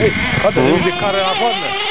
Ei, poate de hm? care la vorbă.